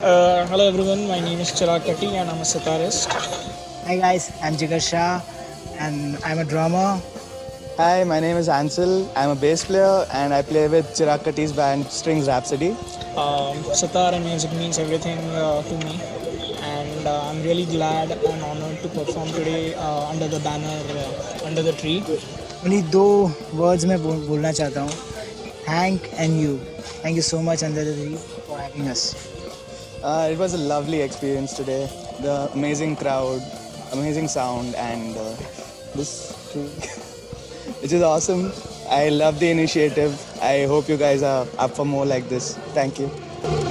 Uh, hello everyone, my name is Chirag Katti and I'm a sitarist. Hi guys, I'm Jigar Shah and I'm a drummer. Hi, my name is Hansel. I'm a bass player and I play with Chirag Katti's band Strings Rhapsody. Um, sitar and music means everything uh, to me and uh, I'm really glad and honored to perform today uh, under the banner uh, Under the Tree. only two words I want to say. Hank and you. Thank you so much Under the Tree for having us. Uh, it was a lovely experience today. The amazing crowd, amazing sound, and uh, this which is awesome. I love the initiative. I hope you guys are up for more like this. Thank you.